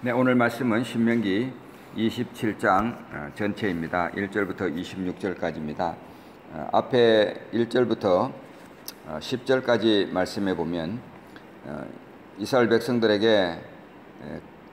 네, 오늘 말씀은 신명기 27장 어, 전체입니다. 1절부터 26절까지입니다. 어, 앞에 1절부터 10절까지 어, 말씀해 보면 이스라엘 백성들에게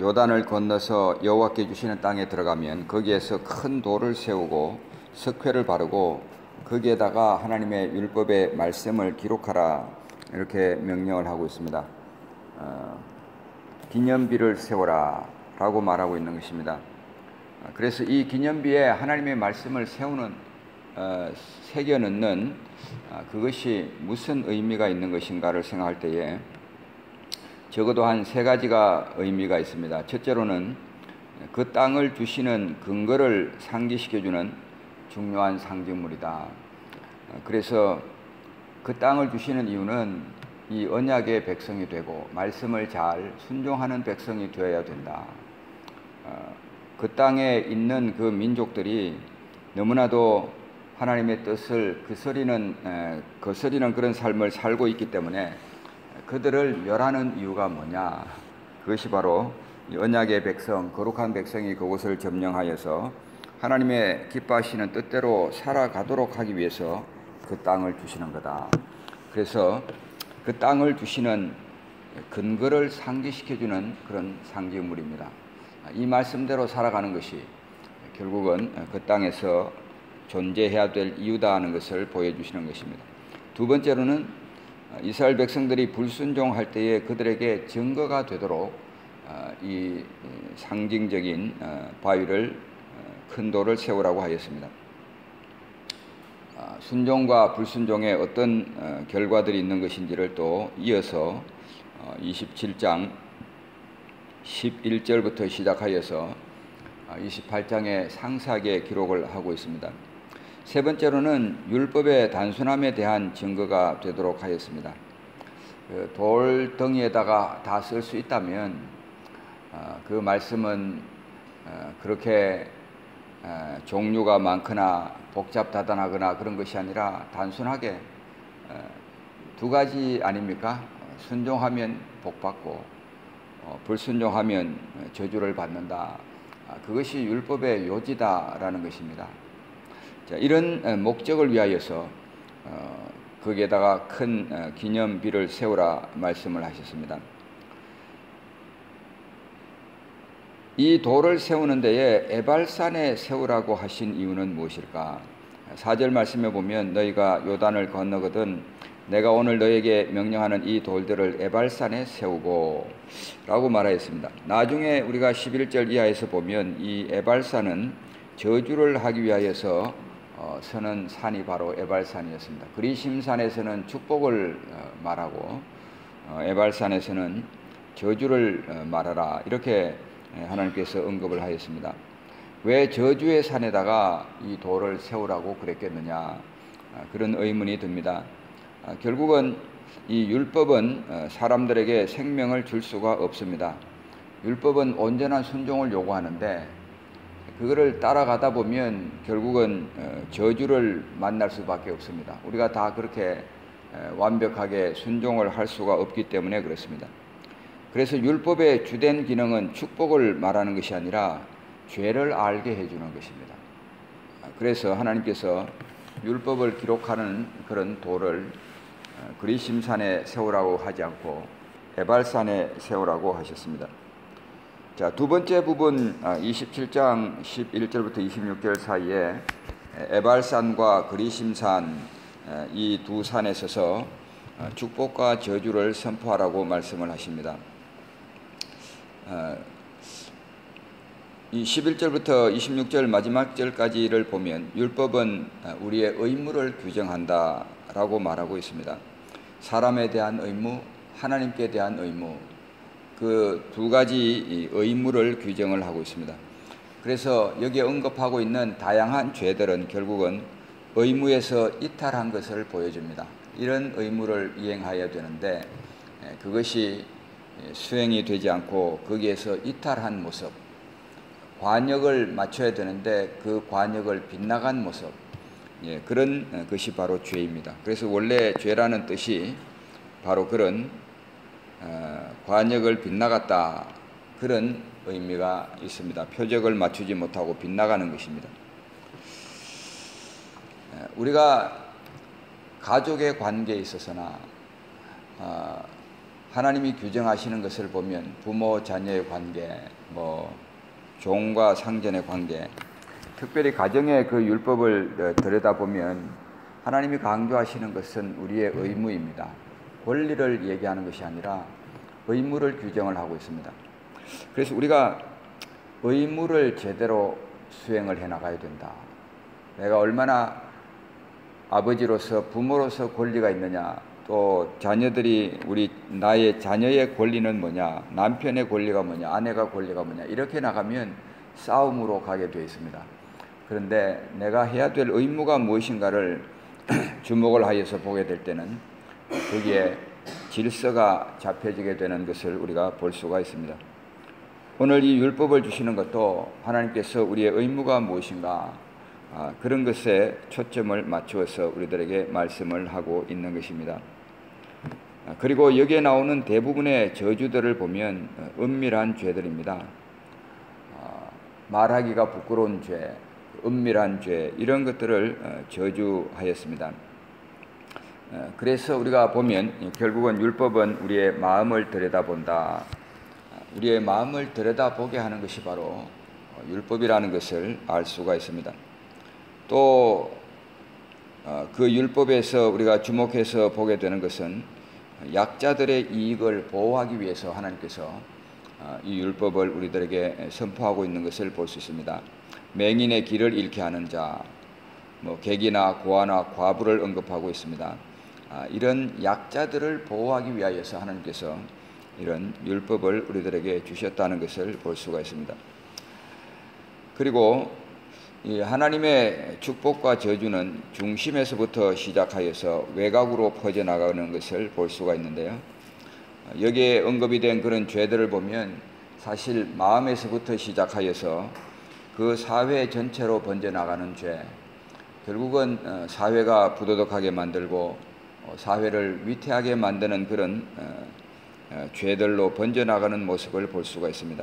요단을 건너서 여호와께 주시는 땅에 들어가면 거기에서 큰 돌을 세우고 석회를 바르고 거기에다가 하나님의 율법의 말씀을 기록하라 이렇게 명령을 하고 있습니다. 기념비를 세워라 라고 말하고 있는 것입니다. 그래서 이 기념비에 하나님의 말씀을 세우는 어, 새겨 넣는 어, 그것이 무슨 의미가 있는 것인가를 생각할 때에 적어도 한 세 가지가 의미가 있습니다. 첫째로는 그 땅을 주시는 근거를 상기시켜주는 중요한 상징물이다. 어, 그래서 그 땅을 주시는 이유는 이 언약의 백성이 되고 말씀을 잘 순종하는 백성이 되어야 된다. 어, 그 땅에 있는 그 민족들이 너무나도 하나님의 뜻을 거스리는 거스리는 그런 삶을 살고 있기 때문에 그들을 멸하는 이유가 뭐냐? 그것이 바로 언약의 백성, 거룩한 백성이 그곳을 점령하여서 하나님의 기뻐하시는 뜻대로 살아가도록 하기 위해서 그 땅을 주시는 거다. 그래서 그 땅을 주시는 근거를 상기시켜주는 그런 상징물입니다. 이 말씀대로 살아가는 것이 결국은 그 땅에서 존재해야 될 이유다 하는 것을 보여주시는 것입니다. 두 번째로는 이스라엘 백성들이 불순종할 때에 그들에게 증거가 되도록 어, 이 상징적인 어, 바위를 어, 큰 돌을 세우라고 하였습니다. 아, 순종과 불순종에 어떤 어, 결과들이 있는 것인지를 또 이어서 27장 어, 11절부터 시작하여서 28장에 아, 상세하게 기록을 하고 있습니다. 세 번째로는 율법의 단순함에 대한 증거가 되도록 하였습니다. 그 돌덩이에다가 다 쓸 수 있다면 아, 그 말씀은 어, 그렇게 종류가 많거나 복잡다단하거나 그런 것이 아니라 단순하게 두 가지 아닙니까? 순종하면 복받고 어, 불순종하면 저주를 받는다. 아, 그것이 율법의 요지다라는 것입니다. 자, 이런 목적을 위하여서 어, 거기에다가 큰 기념비를 세우라 말씀을 하셨습니다. 이 돌을 세우는 데에 에발산에 세우라고 하신 이유는 무엇일까? 4절 말씀에 보면 너희가 요단을 건너거든 내가 오늘 너에게 명령하는 이 돌들을 에발산에 세우고 라고 말하였습니다. 나중에 우리가 11절 이하에서 보면 이 에발산은 저주를 하기 위하여서 어, 서는 산이 바로 에발산이었습니다. 그리심산에서는 축복을 어, 말하고 어, 에발산에서는 저주를 어, 말하라 이렇게 예, 하나님께서 언급을 하였습니다. 왜 저주의 산에다가 이 돌을 세우라고 그랬겠느냐 아, 그런 의문이 듭니다. 아, 결국은 이 율법은 어, 사람들에게 생명을 줄 수가 없습니다. 율법은 온전한 순종을 요구하는데 그거를 따라가다 보면 결국은 어, 저주를 만날 수밖에 없습니다. 우리가 다 그렇게 완벽하게 순종을 할 수가 없기 때문에 그렇습니다. 그래서 율법의 주된 기능은 축복을 말하는 것이 아니라 죄를 알게 해주는 것입니다. 그래서 하나님께서 율법을 기록하는 그런 돌을 어, 그리심산에 세우라고 하지 않고 에발산에 세우라고 하셨습니다. 자, 두 번째 부분 27장 아, 11절부터 26절 사이에 에발산과 그리심산 이 두 산에 서서 어, 축복과 저주를 선포하라고 말씀을 하십니다. 어, 이 11절부터 26절 마지막 절까지를 보면 율법은 우리의 의무를 규정한다라고 말하고 있습니다. 사람에 대한 의무, 하나님께 대한 의무 그 두 가지 의무를 규정을 하고 있습니다. 그래서 여기에 언급하고 있는 다양한 죄들은 결국은 의무에서 이탈한 것을 보여줍니다. 이런 의무를 이행하여야 되는데 그것이 예, 수행이 되지 않고 거기에서 이탈한 모습, 관역을 맞춰야 되는데 그 관역을 빗나간 모습, 예, 그런 어, 것이 바로 죄입니다. 그래서 원래 죄라는 뜻이 바로 그런 어, 관역을 빗나갔다 그런 의미가 있습니다. 표적을 맞추지 못하고 빗나가는 것입니다. 우리가 가족의 관계에 있어서나 어, 하나님이 규정하시는 것을 보면 부모 자녀의 관계, 뭐 종과 상전의 관계, 특별히 가정의 그 율법을 어, 들여다보면 하나님이 강조하시는 것은 우리의 의무입니다. 권리를 얘기하는 것이 아니라 의무를 규정을 하고 있습니다. 그래서 우리가 의무를 제대로 수행을 해 나가야 된다. 내가 얼마나 아버지로서 부모로서 권리가 있느냐 또 자녀들이 우리 나의 자녀의 권리는 뭐냐 남편의 권리가 뭐냐 아내가 권리가 뭐냐 이렇게 나가면 싸움으로 가게 되어 있습니다. 그런데 내가 해야 될 의무가 무엇인가를 주목을 하여서 보게 될 때는 거기에 질서가 잡혀지게 되는 것을 우리가 볼 수가 있습니다. 오늘 이 율법을 주시는 것도 하나님께서 우리의 의무가 무엇인가 아, 그런 것에 초점을 맞추어서 우리들에게 말씀을 하고 있는 것입니다. 아, 그리고 여기에 나오는 대부분의 저주들을 보면 어, 은밀한 죄들입니다. 아, 말하기가 부끄러운 죄, 은밀한 죄 이런 것들을 어, 저주하였습니다. 어, 그래서 우리가 보면 결국은 율법은 우리의 마음을 들여다본다. 우리의 마음을 들여다보게 하는 것이 바로 율법이라는 것을 알 수가 있습니다. 또그 어, 율법에서 우리가 주목해서 보게 되는 것은 약자들의 이익을 보호하기 위해서 하나님께서 어, 이 율법을 우리들에게 선포하고 있는 것을 볼 수 있습니다. 맹인의 길을 잃게 하는 자, 뭐 객이나 고아나 과부를 언급하고 있습니다. 아, 이런 약자들을 보호하기 위하여서 하나님께서 이런 율법을 우리들에게 주셨다는 것을 볼 수가 있습니다. 그리고 하나님의 축복과 저주는 중심에서부터 시작하여서 외곽으로 퍼져나가는 것을 볼 수가 있는데요. 여기에 언급이 된 그런 죄들을 보면 사실 마음에서부터 시작하여서 그 사회 전체로 번져나가는 죄, 결국은 어, 사회가 부도덕하게 만들고 어, 사회를 위태하게 만드는 그런 어, 죄들로 번져나가는 모습을 볼 수가 있습니다.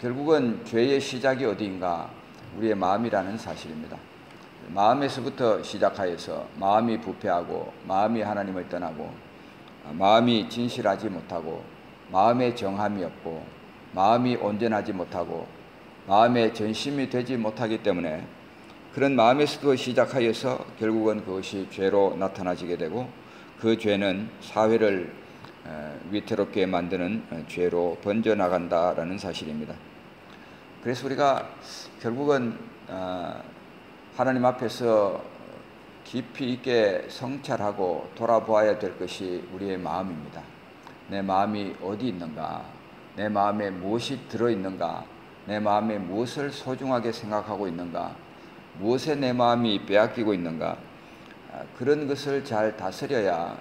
결국은 죄의 시작이 어디인가? 우리의 마음이라는 사실입니다. 마음에서부터 시작하여서 마음이 부패하고 마음이 하나님을 떠나고 마음이 진실하지 못하고 마음에 정함이 없고 마음이 온전하지 못하고 마음에 전심이 되지 못하기 때문에 그런 마음에서도 시작하여서 결국은 그것이 죄로 나타나지게 되고 그 죄는 사회를 위태롭게 만드는 죄로 번져나간다라는 사실입니다. 그래서 우리가 결국은 어, 하나님 앞에서 깊이 있게 성찰하고 돌아보아야 될 것이 우리의 마음입니다. 내 마음이 어디 있는가? 내 마음에 무엇이 들어 있는가? 내 마음에 무엇을 소중하게 생각하고 있는가? 무엇에 내 마음이 빼앗기고 있는가? 아, 그런 것을 잘 다스려야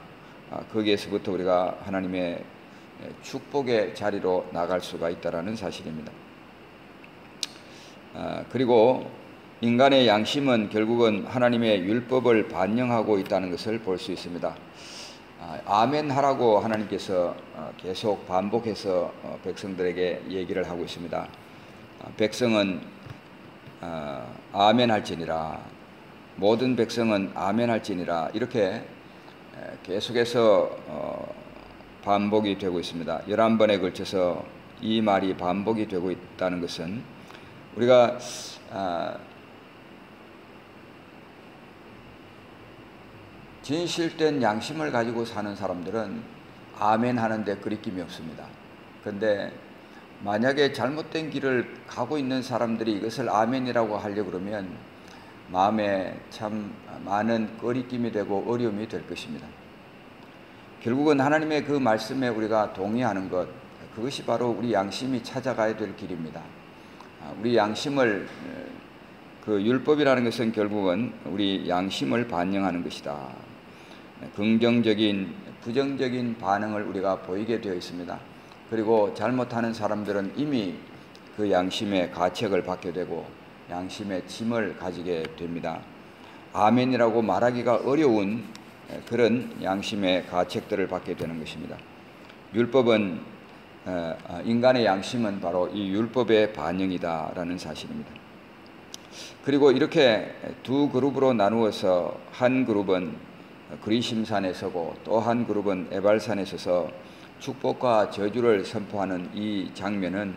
아, 거기에서부터 우리가 하나님의 축복의 자리로 나갈 수가 있다라는 사실입니다. 아, 그리고 인간의 양심은 결국은 하나님의 율법을 반영하고 있다는 것을 볼 수 있습니다. 아, 아멘 하라고 하나님께서 어, 계속 반복해서 어, 백성들에게 얘기를 하고 있습니다. 아, 백성은 아멘 할지니라 모든 백성은 아멘 할지니라 이렇게 계속해서 어, 반복이 되고 있습니다. 11번에 걸쳐서 이 말이 반복이 되고 있다는 것은 우리가 아, 진실된 양심을 가지고 사는 사람들은 아멘 하는데 그리낌이 없습니다. 그런데 만약에 잘못된 길을 가고 있는 사람들이 이것을 아멘이라고 하려 그러면 마음에 참 많은 꺼리낌이 되고 어려움이 될 것입니다. 결국은 하나님의 그 말씀에 우리가 동의하는 것, 그것이 바로 우리 양심이 찾아가야 될 길입니다. 아, 우리 양심을 그 율법이라는 것은 결국은 우리 양심을 반영하는 것이다. 긍정적인 부정적인 반응을 우리가 보이게 되어 있습니다. 그리고 잘못하는 사람들은 이미 그 양심의 가책을 받게 되고 양심의 짐을 가지게 됩니다. 아멘이라고 말하기가 어려운 그런 양심의 가책들을 받게 되는 것입니다. 율법은 어, 어, 인간의 양심은 바로 이 율법의 반영이다라는 사실입니다. 그리고 이렇게 두 그룹으로 나누어서 한 그룹은 그리심산에 서고 또 한 그룹은 에발산에 서서 축복과 저주를 선포하는 이 장면은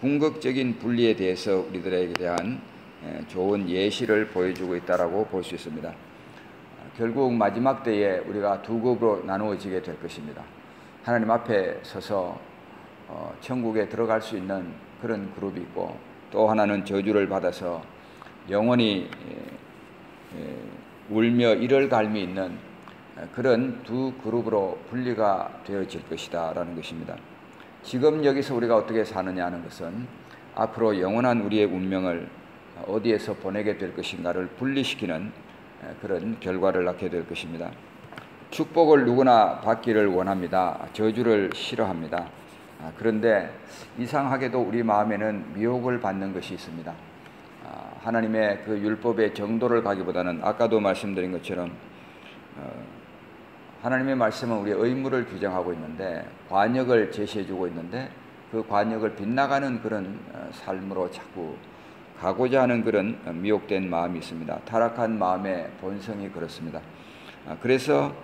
궁극적인 분리에 대해서 우리들에게 대한 좋은 예시를 보여주고 있다라고 볼 수 있습니다. 결국 마지막 때에 우리가 두 그룹으로 나누어지게 될 것입니다. 하나님 앞에 서서 어, 천국에 들어갈 수 있는 그런 그룹이 있고 또 하나는 저주를 받아서 영원히 울며 이를 갈미 있는 그런 두 그룹으로 분리가 되어질 것이다 라는 것입니다. 지금 여기서 우리가 어떻게 사느냐 하는 것은 앞으로 영원한 우리의 운명을 어디에서 보내게 될 것인가를 분리시키는 그런 결과를 낳게 될 것입니다. 축복을 누구나 받기를 원합니다. 저주를 싫어합니다. 아, 그런데 이상하게도 우리 마음에는 미혹을 받는 것이 있습니다. 아, 하나님의 그 율법의 정도를 가기보다는 아까도 말씀드린 것처럼 어, 하나님의 말씀은 우리의 의무를 규정하고 있는데 관역을 제시해주고 있는데 그 관역을 빗나가는 그런 어, 삶으로 자꾸 가고자 하는 그런 미혹된 마음이 있습니다. 타락한 마음의 본성이 그렇습니다. 아, 그래서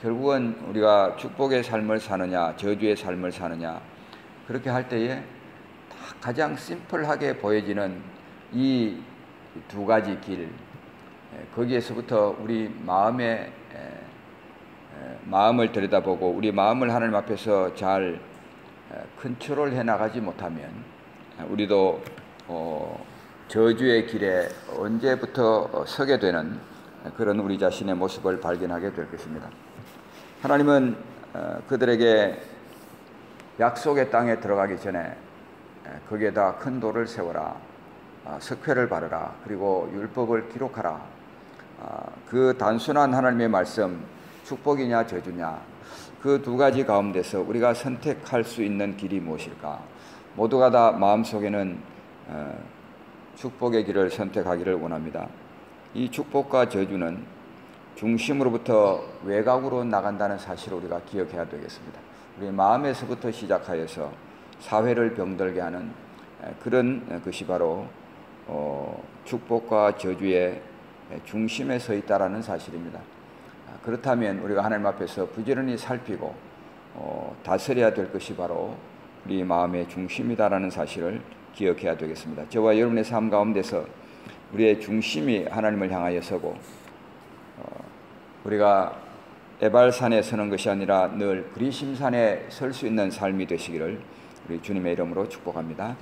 결국은 우리가 축복의 삶을 사느냐, 저주의 삶을 사느냐, 그렇게 할 때에 가장 심플하게 보여지는 이 두 가지 길, 거기에서부터 우리 마음의 마음을 들여다보고 우리 마음을 하나님 앞에서 잘 컨트롤 해 나가지 못하면 우리도 어, 저주의 길에 언제부터 서게 되는 그런 우리 자신의 모습을 발견하게 될 것입니다. 하나님은 어, 그들에게 약속의 땅에 들어가기 전에 거기에다 큰 돌을 세워라, 아, 석회를 바르라, 그리고 율법을 기록하라. 아, 그 단순한 하나님의 말씀, 축복이냐 저주냐, 그 두 가지 가운데서 우리가 선택할 수 있는 길이 무엇일까? 모두가 다 마음속에는 어, 축복의 길을 선택하기를 원합니다. 이 축복과 저주는 중심으로부터 외곽으로 나간다는 사실을 우리가 기억해야 되겠습니다. 우리 마음에서부터 시작하여서 사회를 병들게 하는 그런 것이 바로 어, 축복과 저주의 중심에 서 있다라는 사실입니다. 그렇다면 우리가 하나님 앞에서 부지런히 살피고 어, 다스려야 될 것이 바로 우리 마음의 중심이다라는 사실을 기억해야 되겠습니다. 저와 여러분의 삶 가운데서 우리의 중심이 하나님을 향하여 서고 어, 우리가 에발산에 서는 것이 아니라 늘 그리심산에 설 수 있는 삶이 되시기를 우리 주님의 이름으로 축복합니다.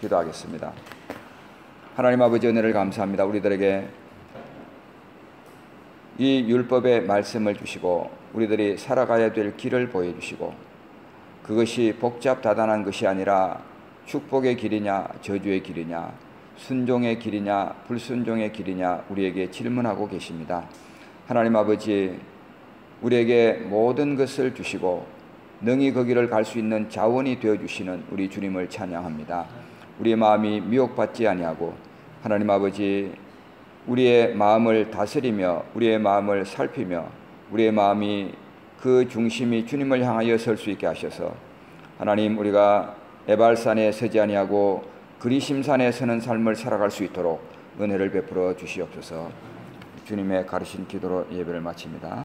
기도하겠습니다. 하나님 아버지 은혜를 감사합니다. 우리들에게 이 율법의 말씀을 주시고 우리들이 살아가야 될 길을 보여주시고 그것이 복잡 다단한 것이 아니라 축복의 길이냐 저주의 길이냐 순종의 길이냐 불순종의 길이냐 우리에게 질문하고 계십니다. 하나님 아버지 우리에게 모든 것을 주시고 능히 거기를 갈 수 있는 자원이 되어 주시는 우리 주님을 찬양합니다. 우리의 마음이 미혹받지 아니하고 하나님 아버지 우리의 마음을 다스리며 우리의 마음을 살피며 우리의 마음이 그 중심이 주님을 향하여 설 수 있게 하셔서 하나님 우리가 에발산에 서지 아니하고 그리심산에 서는 삶을 살아갈 수 있도록 은혜를 베풀어 주시옵소서. 주님의 가르신 기도로 예배를 마칩니다.